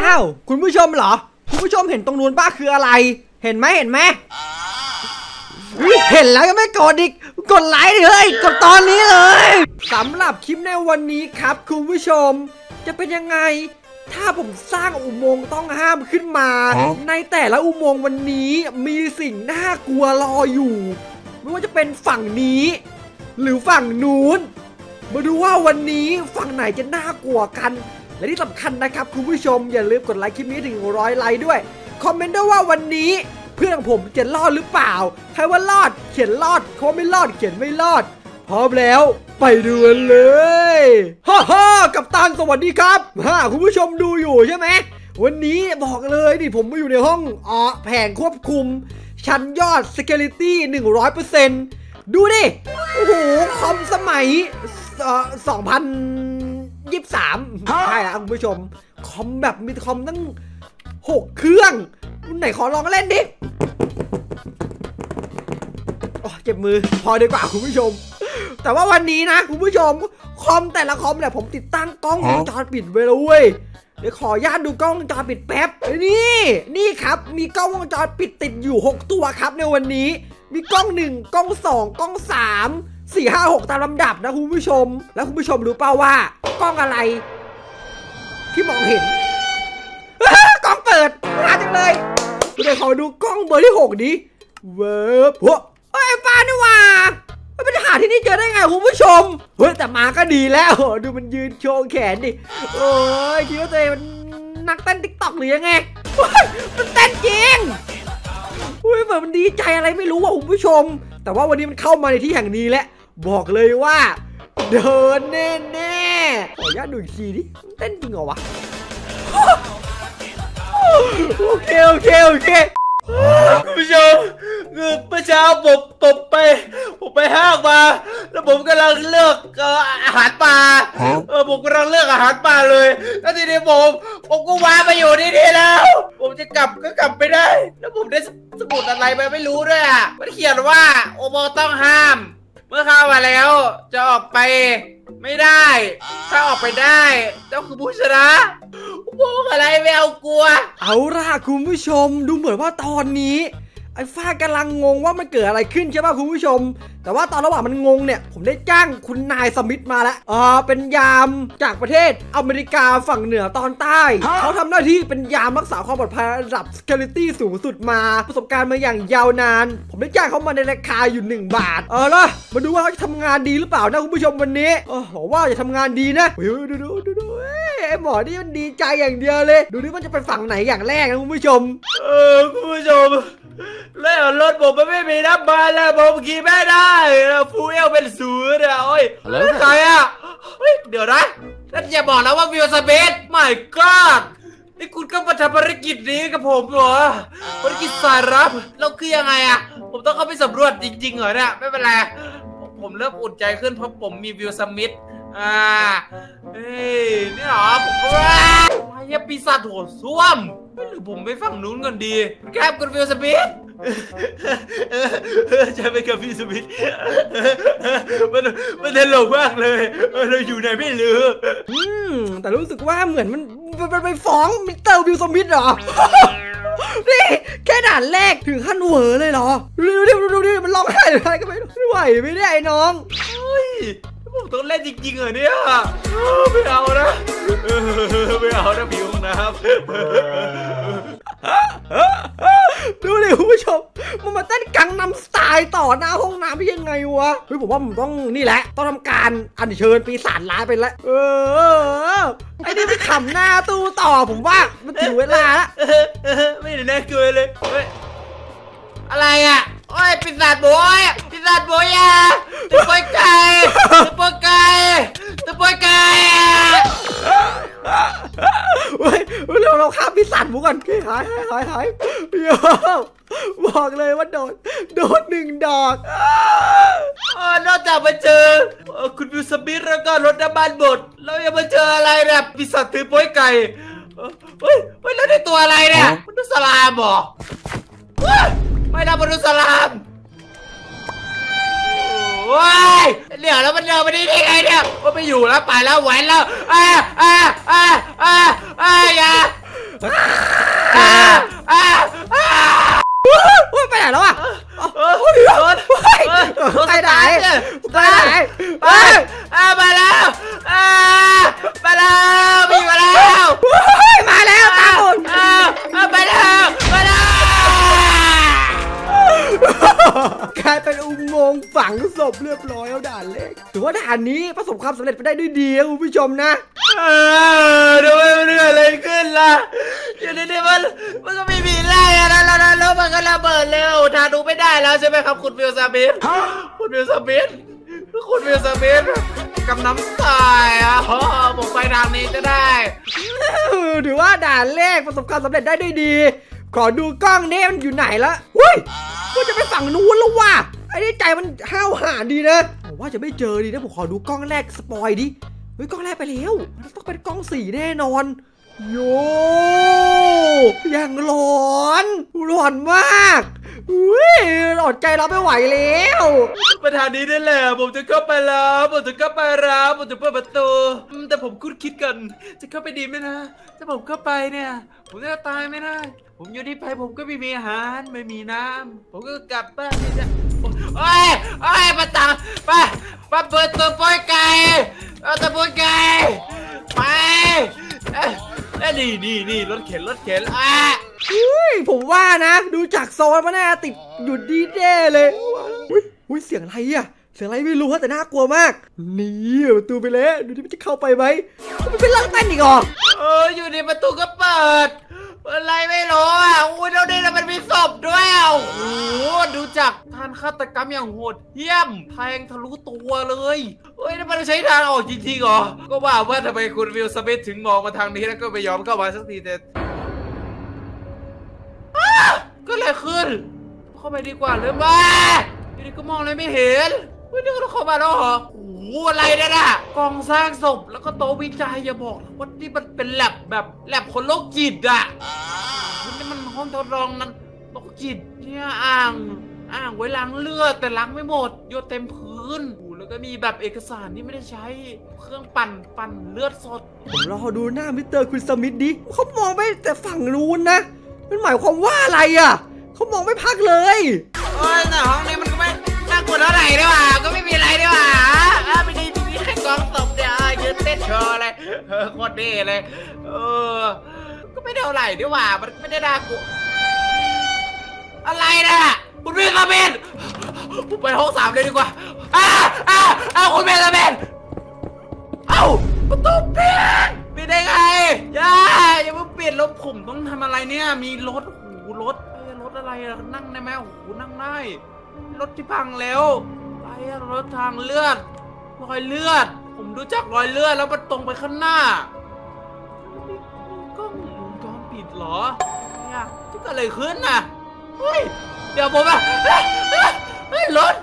อ้าวคุณผู้ชมเหรอ คุณผู้ชมเห็นตรงนู้นป้าคืออะไร เห็นไหมเห็นไหมเฮ้ยเห็นแล้วยังไม่กดอีก กดไลค์ดิเฮ้ยกดตอนนี้เลยสำหรับคลิปในวันนี้ครับ คุณผู้ชม จะเป็นยังไง ถ้าผมสร้างอุโมงค์ต้องห้ามขึ้นมา ในแต่ละอุโมงค์วันนี้มีสิ่งน่ากลัวรออยู่ ไม่ว่าจะเป็นฝั่งนี้ หรือฝั่งนู้น มาดูว่าวันนี้ฝั่งไหนจะน่ากลัวกัน และที่สำคัญนะครับคุณผู้ชมอย่าลืมกดไลค์คลิปนี้ถึงร้อยไลค์ด้วย คอมเมนต์ด้วยว่าวันนี้เพื่อนของผมจะรอดหรือเปล่า ใครว่ารอดเขียนรอดเขาไม่รอดเขียนไม่รอด พร้อมแล้วไปดูกันเลยฮ่าฮ่ากับตันสวัสดีครับฮ่าคุณผู้ชมดูอยู่ใช่ไหมวันนี้บอกเลยดิผมมาอยู่ในห้องอ๋อแผงควบคุม ชั้นยอด Security 100%ดูดิ โอ้โห คอมสมัยเอ่ อ2023ใช่แล้วคุณผู้ชม คอมแบบมีคอมตั้ง6เครื่องไหนขอลองเล่นดิโอ้เจ็บมือพอดีกว่าคุณผู้ชม แต่ว่าวันนี้นะคุณผู้ชม คอมแต่ละคอมเนี่ยผมติดตั้งกล้องวงจรปิดไว้แล้วเว้ยเดี๋ยวขออนุญาตดูกล้องวงจรปิดแป๊บเอ้ยนี่ นี่ครับ มีกล้องวงจรปิดติดอยู่ 6 ตัวครับในวันนี้ มีกล้อง 1 กล้อง 2 กล้อง 3 4 5 6 ตามลำดับนะคุณผู้ชม แล้วคุณผู้ชมรู้เปล่าว่า กล้องอะไร ที่มองเห็นกล้องเปิดหาจังเลยเดี๋ยวขอดูกล้องเบอร์ที่6ดิเวิร์บหัวเอ้ยฟ้านี่ว่ามันเป็นหาที่นี่เจอได้ไงคุณผู้ชม เฮ้ยแต่มาก็ดีแล้วดูมันยืนโชว์แขนดิโอ้ยคิดว่าตัวเองมันนักเต้นติ๊กต็อกหรือยังไงมันเต้นจริงอุ้ยเหมือนมันดีใจอะไรไม่รู้ว่ะคุณผู้ชม แต่ว่าวันนี้มันเข้ามาในที่แห่งนี้แล้วบอกเลยว่า เดินแน่ ขออนุญาตดูอีกทีดิมันเต้นจริงเหรอวะ โอเค โอเค โอเคคุณผู้ชมคือเมื่อเช้าผมผมไป ผมไปห้างมา แล้วผมกำลังเลือกเอ่ออาหารป่าเออผมกำลังเลือกอาหารป่าเลย แล้วทีนี้ผมผมก็ว้ามาอยู่ที่นี่แล้ว ผมจะกลับก็กลับไม่ได้ แล้วผมได้สสมุดอะไรไปไม่รู้ด้วยอะมันเขียนว่าโอโมต้องห้าม เมื่อเข้ามาแล้วจะออกไป ไม่ได้ ถ้าออกไปได้เจ้าคือผู้ชนะพวกอะไรไม่เอากลัว เอาล่ะคุณผู้ชมดูเหมือนว่าตอนนี้ ไอ้ฟ้ากำลังงงว่ามันเกิดอะไรขึ้นใช่ป่ะคุณผู้ชม แต่ว่าตอนระหว่างมันงงเนี่ย ผมได้จ้างคุณนายสมิธมาแล้วอ่าเป็นยามจากประเทศอเมริกาฝั่งเหนือตอนใต้ เขาทำหน้าที่เป็นยามรักษาความปลอดภัยระดับ security สูงสุดมา ประสบการณ์มาอย่างยาวนาน ผมได้จ้างเขามาในราคาอยู่ 1 บาท เออละมาดูว่าเขาจะทำงานดีหรือเปล่านะคุณผู้ชมวันนี้เออหวังว่าจะทำงานดีนะเฮ้ยดูดูดูดูเอ้ยไอ้หมอนี่มันดีใจอย่างเดียวเลย ดูดิมันจะไปฝั่งไหนอย่างแรกนะคุณผู้ชม เออคุณผู้ชม แล้วรถผมมันไม่มีน้ำมันแล้วผมขี่ไม่ได้แล้วฟูเอลเป็นศูนย์อะโอ้ยแล้ว ใครอะเฮ้ยเดี๋ยวนะนั่นอย่าบอกนะว่าวิวสเปซไม่ก็นี่คุณก็มาทำภารกิจนี้กับผมเหรอภารกิจสายลับแล้วคือยังไงอะ ผมต้องเข้าไปสำรวจจริงๆเหรอเนี่ยไม่เป็นไรผมผมเริ่มอุ่นใจขึ้นเพราะผมมีวิวสมิธ อ่าเฮ้ยนี่เหรอผมว้าวไอ้เหี้ยปีศาจโหัวส้วมหรือผมไปฝั่งนู้นก่อนดีแคบคุณฟิลสมิธจะไปกับพี่สมิธมันมันตลกมากเลย เราอยู่ไหนไม่รู้อืมแต่รู้สึกว่าเหมือนมันมันมันไปฟ้องมิสเตอร์วิลสมิธเหรอ นี่แค่ด่านแรกถึงขั้นเหวอเลยเหรอ ดูดิดูดิดูดิมันร้องไห้หรืออะไรก็ไม่รู้ไม่ไหวไม่ได้ไอ้น้องเฮ้ ยผมต้องเล่นจริงๆเหรอเนี่ยเออไม่เอานะเออไม่เอานะผิวของน้ดูดิคุณผู้ชมมันมาเต้นกังนำสไตล์ต่อหน้าห้องน้ำได้ยังไงวะเฮ้ยผมว่าผมต้องนี่แหละ ต้องทำการอัญเชิญปีศาจร้ายไปแล้วเออไอ้นี่ไปขำหน้าตู้ต่อผมว่ามันถึงเวลาแล้วำไม่ได้น่ากลัวเลยเฮ้ยอะไรอะโอ้ยปีศาจบอย ปีศาจบอยอะตะปอยไก่ตะปอยไก่ตะปอยไก่เฮ้ยเราเราข้ามพิสันหมูก่อนโอเคหายหายหายหายโยบอกเลยว่าโดนโดนหนึ่งดอกเออนอกจากมาเจอเอ่อคุณวิวสมิธแล้วก็รถน้ำมันบดแล้วยังมาเจออะไรเนี่ยปีศาจถือโป้ยไก่เอ่อเฮ้ยเฮ้ยแล้วนี่ตัวอะไรเนี่ยมนุษย์สลามเหรอเฮ้ยไม่นะมนุษย์สลาม ว้ายเดี๋ยวแล้วมันเดินมาได้ยังไงเนี่ยมันไม่อยู่แล้วไปแล้วไหวแล้วอ่าอ่าอ่า กลายเป็นอุโมงค์ฝังศพเรียบร้อยแล้วด่านเล็กถือว่าด่านนี้ประสบความสำเร็จไปได้ด้วยดีนะคุณผู้ชมนะเออทำไมมันเกิดอะไรขึ้นล่ะอยู่ดีๆมันมันก็ไม่มีไล่อะนะแล้วแล้วแล้วมันก็ระเบิดเร็วทาดูไม่ได้แล้วใช่ไหมครับคุณวิลซาบินคุณวิลซาบินคุณวิลซาบินกับน้ำตายอะอ๋อผมไปทางนี้จะได้ถือว่าด่านแรกประสบความสำเร็จได้ด้วยดี ขอดูกล้องนี่มันอยู่ไหนละอุ้ยว่าจะไปฝั่งนู้นแล้วว่ะไอ้นี่ใจมันห้าวหาญดีนะผมว่าจะไม่เจอดีนะผมขอดูกล้องแรกสปอยดิเฮ้ยกล้องแรกไปแล้วมันต้องเป็นกล้องสีแน่นอนโยอย่างหลอนหลอนมาก อุ้ยอนใจเราไม่ไหวแล้วประธานนี้นั่นแหละผมจะเข้าไปแล้วผมจะเข้าไปแล้วผมจะเปิดประตูแต่ผมคุดคิดกัน จะเข้าไปดีไหมนะถ้าผมเข้าไปเนี่ย ผมจะตายไหมนะผมอยู่ที่ไปผมก็ไม่มีอาหารไม่มีน้ำผมก็กลับบ้านไม่ได้โอ้ยโอ้ยมาตังไปไปเปิดตัวปอยไก่เอาตัวปอยไก่ไปเอ้ยนี่นี่นี่รถเข็นรถเข็นอะ ผมว่านะ ดูจากโซนมันน่าติดอยู่ดีแน่เลยอุ้ยอุ้ยเสียงอะไรอะเสียงอะไรไม่รู้แต่น่ากลัวมาก นี่ประตูไปแล้วดูที่มันจะเข้าไปไหมมันเป็นเรื่องเต้นอีกหรอเอออยู่ในประตูก็เปิดอะไรไม่รู้อะอุ้ยแล้วนี่นะมันมีศพด้วยอะโอ้โหดูจากทานฆาตกรรมอย่างโหดเหี้ยมแทงทะลุตัวเลยเฮ้ยนี่มันใช้ทางออกจริงๆเหรอ ก็ว่าว่าทำไมคุณวิลสมิธถึงมองมาทางนี้แล้วก็ไม่ยอมเข้ามาสักทีแต่ ก็อะไรขึ้น เข้าไปดีกว่าหรือไม่ทีก็มองอะไรไม่เห็นเฮ้ยนี่ก็เข้ามาแล้วเหรอโอ้โหอะไรเนี่ยนะกองสร้างศพแล้วก็โต๊ะวิจัยอย่าบอกนะว่านี่มันเป็นแล็บแบบแล็บคนโรคจิตอะมันนี่มันห้องทดลองนั้นโรคจิตเนี่ยอ่างอ่างไว้ล้างเลือดแต่ล้างไม่หมดโยนเต็มพื้นโอ้โหแล้วก็มีแบบเอกสารที่ไม่ได้ใช้เครื่องปั่นปั่นเลือดสด ผมรอดูหน้ามิสเตอร์คุณสมิธดิเขามองไปแต่ฝั่งนู้นนะ มันหมายความว่าอะไรอะเขามองไม่พักเลยโอ้ยแต่ห้องนี้มันก็ไม่น่ากลัวเท่าไหร่ด้วยว่ะก็ไม่มีอะไรด้วยว่ะอะไม่ดีไม่ดีแค่กองศพเนี่ยอะยืนเต้นโชว์เลยเออโคตรดีเลยเออก็ไม่ได้เท่าไหร่ด้วยว่ะมันไม่ได้น่ากลัวอะไรนะคุณเมธาเมนผมไปห้องสามเลยดีกว่าอ้าอ้าอ้าคุณเมธาเมนเอ้าประตูปิด เพิ่งปิดแล้วผมต้องทำอะไรเนี่ย มีรถโอ้โหรถเอ้ยรถอะไรอะนั่งได้ไหมโอ้โหนั่งได้ รถที่พังแล้วไอ้อะรถทางเลือดรอยเลือด ผมดูจากรอยเลือดแล้วมันตรงไปข้างหน้ามีกล้องวงจรปิดเหรอเนี่ยที่เกิดอะไรขึ้นน่ะเฮ้ยเดี๋ยวผมอะเฮ้ยเฮ้ยเฮ้ยรถ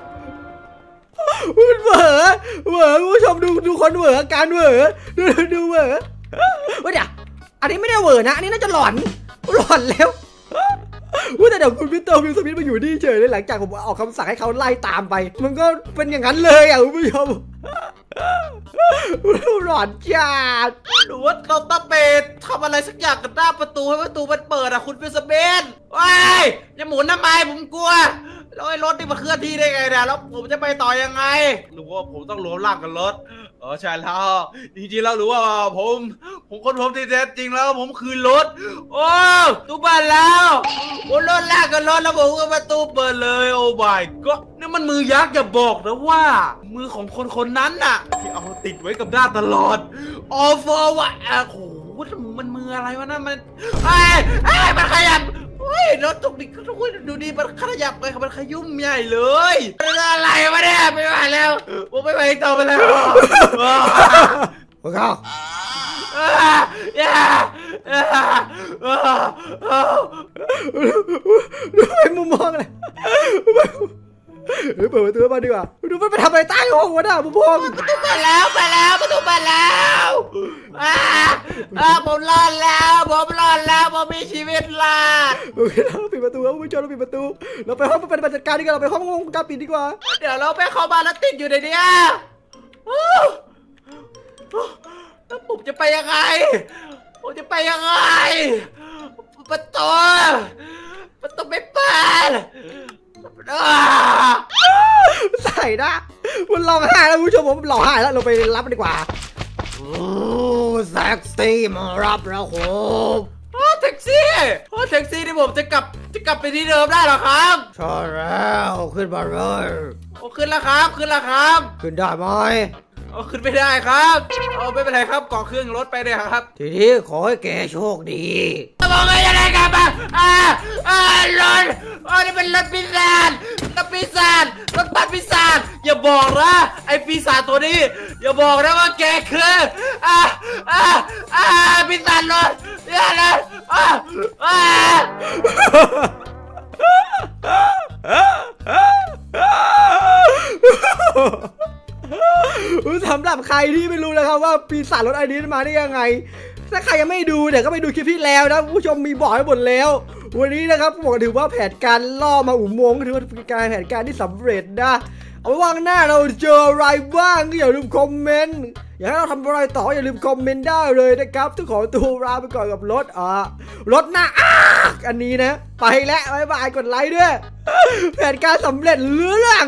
มันเหวอเหวอคุณผู้ชมดูดูคนเหวออาการเหวอดูดูเหวอเฮ้ยเดี๋ยว อันนี้ไม่ได้เหวอนะ อันนี้น่าจะหลอน หลอนแล้วว่าแต่เดี๋ยวคุณพิเตอร์วิลสมิธมาอยู่นี่เฉยเลยหลังจากผมออกคำสั่งให้เขาไล่ตามไป มันก็เป็นอย่างนั้นเลยอะคุณผู้ชมหลอนจัดหรือว่าเราต้องไปทำอะไรสักอย่างกับหน้าประตูให้ประตูมันเปิดอะคุณเป็นสเปนว้ายอย่าหมุนทำไมผมกลัวแล้วไอ้รถนี่มันเคลื่อนที่ได้ไงเนี่ยแล้วผมจะไปต่อยังไงหรือว่าผมต้องรวมร่างกับรถเอ๋อใช่แล้วจริงๆแล้วหรือว่าผม ผมคนผมที่แท้จริงแล้วผมคือรถ โอ้ตูบ้านแล้วโอ้รถแรกกับรถแล้วผมก็ประตูเปิดเลย โอ้ my god นี่มันมือยักษ์อย่าบอกนะว่า มือของคนคนนั้นน่ะ ที่เอาติดไว้กับด้านตลอดออฟเฟอร์วะโอ้โหมันมืออะไรวะนั่นมันไอ้ไอ้ยมันขยับ เฮ้ยรถตรงนี้ทุกคนดูดีมันขยับไปมันขยุ่มใหญ่เลยมันอะไรวะเนี่ยไม่ไหวแล้วผมไม่ไหวอีกต่อไปแล้วโอ้เขาอ่าอย่าอ่าอ่าอ่าดูไปมุมมองเลย เฮ้ยเปิดประตูมาดีกว่าดูมันไปทำอะไรใต้ห้องวะน่ะมุมมองประตูเปิดแล้วไปแล้วประตูเปิดแล้วอ่าอ่าผมรอดแล้วผมรอดแล้วผมมีชีวิตรอดโอเคเราปิดประตูแล้วคุณผู้ชมเราปิดประตู เราไปห้องปฏิบัติการดีกว่าเราไปห้องวงการปิดดีกว่า เดี๋ยวเราไปเข้าบ้านแล้วติดอยู่ในเนี้ยอู้แล้วผมจะไปยังไง ผมจะไปยังไงประตูประตูไม่เปิดอ่า ใส่นะมันร้องไห้แล้วคุณผู้ชมผมร้องไห้แล้วเราไปรับมันดีกว่าโอ้แซ็กซี่มารับแล้วผมโอ้แท็กซี่โอ้แท็กซี่ที่ผมจะกลับจะกลับไปที่เดิมได้เหรอครับใช่แล้วขึ้นมาเลยโอ้ขึ้นแล้วครับ ขึ้นแล้วครับ ขึ้นได้ไหม โอ้ขึ้นไม่ได้ครับโอ้ไม่เป็นไรครับเกาะเครื่องรถไปเลยครับ ทีนี้ขอให้แกโชคดีมองไม่ได้ครับอะอ่าอ่ารถโอ้นี่เป็นรถปีศาจรถปีศาจรถบัสปีศาจอย่าบอกนะไอ้ปีศาจตัวนี้ อย่าบอกนะว่าแกคืออ่าอ่าอ่าปีศาจรถอย่านะอ่าอ่า สำหรับใครที่ไม่รู้นะครับว่าปีศาจรถไอนี้มาได้ยังไง ถ้าใครยังไม่ดูเดี๋ยวก็ไปดูคลิปที่แล้วนะผู้ชมมีบอกให้หมดแล้ว วันนี้นะครับผมถือว่าแผนการล่อมาอุโมงค์ถือว่าเป็นการแผนการที่สำเร็จนะเอาไว้ว่างหน้าเราเจออะไรบ้างก็อย่าลืมคอมเมนต์อยากให้เราทำอะไรต่ออย่าลืมคอมเมนต์ได้เลยนะครับทุกขอตัวลาไปก่อนกับรถอ่ารถหน้าอ้ากอันนี้นะ ไปแล้วบ๊ายบายกดไลค์ด้วย แผนการสำเร็จเรื่อง